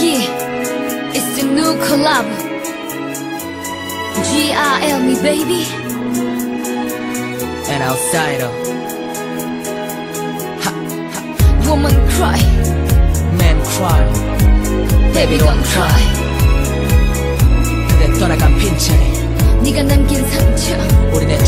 Yeah, it's the new collab. G-I-L me, baby. An outsider Woman cry, Man cry baby don't cry. 그대 떠나간 빈자리 네가 남긴 상처, 우린 애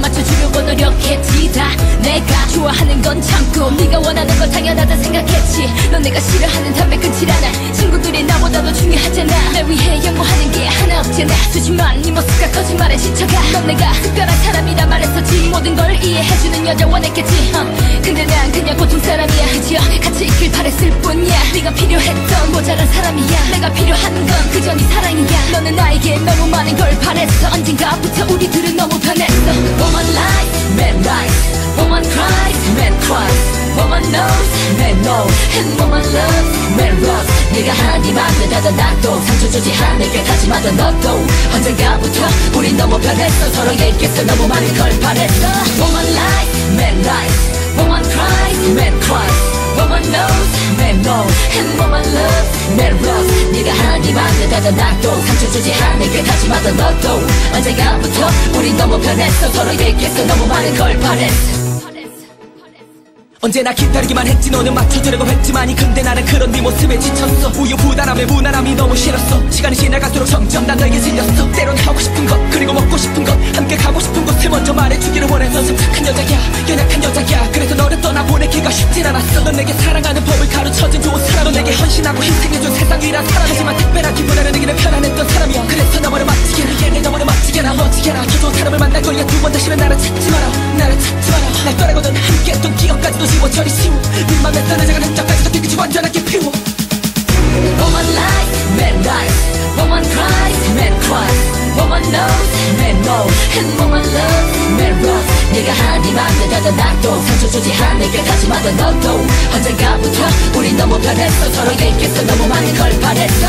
맞춰주려고 노력했지 다. 내가 좋아하는 건 참고 네가 원하는 건 당연하다 생각했지. 넌 내가 싫어하는 담배 끊지라나 친구들이 나보다 더 중요하잖아. 날 위해 연구하는 게 하나 없잖아. 수지만 네 모습과 거짓말에 지쳐가. 넌 내가 특별한 사람이라 말했었지. 모든 걸 이해해주는 여자 원했겠지. 어. 근데 난 그냥 보통 사람이야. 그저 같이 있길 바랬을 뿐이야. 네가 필요했던 모자란 사람이야. 내가 필요한 건 그저 네 사랑이야. 너는 나에게 너무 많은 걸 바랬어. 언젠가 loves, man loves 네가 하니만 되다던 나도 상처 주지 않을게 다짐하던 너도 언젠가부터 우린 너무 변했어 서로에게 서 너무 많은 걸 바랬어 Woman lies, man lies Woman cries, man cries Woman knows, man knows And woman loves, man loves 네가 하니만 되다던 나도 상처 주지 않을게 다짐하던 너도 언젠가부터 우린 너무 변했어 서로에게 서 너무 많은 걸 바랬어 언제나 기다리기만 했지 너는 맞춰주려고 했지만이 근데 나는 그런 네 모습에 지쳤어. 우유부단함에 무난함이 너무 싫었어. 시간이 지나갈수록 점점 난 너에게 질렸어. 때론 하고 싶은 것 그리고 먹고 싶은 것 함께 가고 싶은 곳을 먼저 말해주기를 원해서. 참 착한 여자야 연약한 여자야. 그래서 너를 떠나보내기가 쉽진 않았어. 넌 내게 사랑하는 법을 가르쳐준 좋은 사람 넌 내게 헌신하고 희생해준 세상 유일한 사람 하지만 특별하기보다는 내게는 편안했던 사람이야. 그래서 너머를 멋지게나 얘네 너머를 멋지게 나 멋지게 나. 더 좋은 사람을 만날 거야. 두 번 다시는 나를 찾지 마라 도 지워 저리 씌워. 네 맘에 떠나자간 흔적까지도 깨끗이 완전하게 피워. Woman lies, man lies Woman cries, man cries. Woman knows, man knows. And woman loves, man loves. 네가 하니만 되다던 나도. 상처 주지 않을게 다짐하던 너도. 언젠가부터 우린 너무 변했어. 서로에게서 너무 많은 걸 바랬어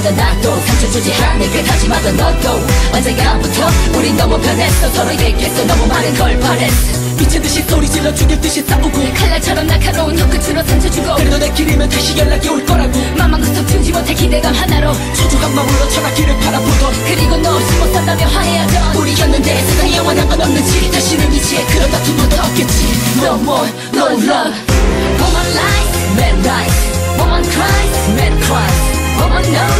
되다던 나도 상처 주지 않을게 다짐하던 너도 언젠가부터 우린 너무 변했어. 서로에게서 너무 많은 걸 바랬어. 미친듯이 소리 질러 죽일 듯이 싸우고 칼날처럼 날카로운 혀끝으로 상처주고 그래도 내 길이면 다시 연락이 올 거라고. 맘만 커서 품지 못해 기대감 하나로 소중한 마음으로 전화기를 바라보던 그리고 너 없이 못 산다며 화해하던 우리였는데 세상에 영원한 건 없는지 다시는 이제 그런 다툼도 더 없겠지. No more, no love. Woman lies, man lies Woman cries, man cries. Woman knows,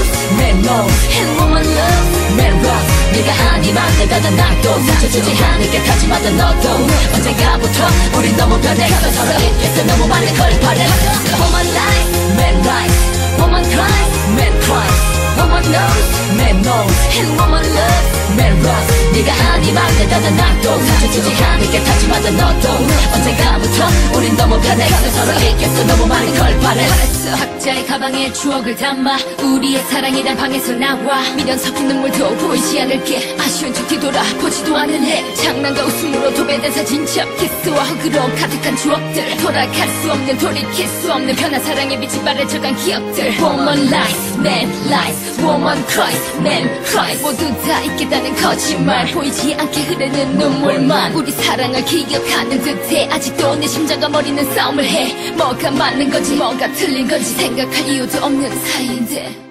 가던 나도 상처 주지 않을게 다짐하던 너도 언젠가부터 우린 너무 변했어 서로에게서 너무 많은 걸 바랬어 Woman lies, man lies Woman cries, man cries Woman knows, man knows And woman loves, man loves 네가 아니만 내다던 나도 상처 주지 않을게 다짐하던 너도 언젠가부터 우린 너무 변했어 서로에게서 너무 많은 걸 바랬어 각자의 가방에 추억을 담아 우리의 사랑이란 방에서 나와. 미련 섞인 눈물도 보이지 않을게 아쉬운 척 뒤돌아 보지도 않은 해. 장난과 웃음으로 도배된 사진 첩. 키스와 흙으로 가득한 추억들. 돌아갈 수 없는 돌이킬 수 없는 변한 사랑에 빛이 바래져간 기억들. Woman lies, man lies Woman cries, man cries. 모두 다 있겠다는 거짓말. 보이지 않게 흐르는 눈물만. 우리 사랑을 기억하는 듯해. 아직도 내 심장과 머리는 싸움을 해. 뭐가 맞는 건지 뭐가 틀린 건지 생각할 이유도 없는 사이인데